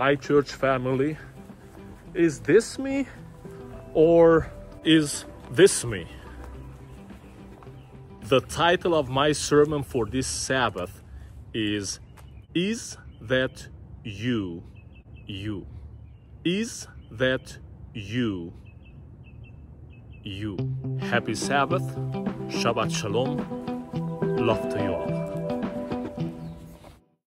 Hi church family. Is this me or is this me? The title of my sermon for this Sabbath is Is That You? You. Is that you? You. Happy Sabbath. Shabbat Shalom. Love to you all.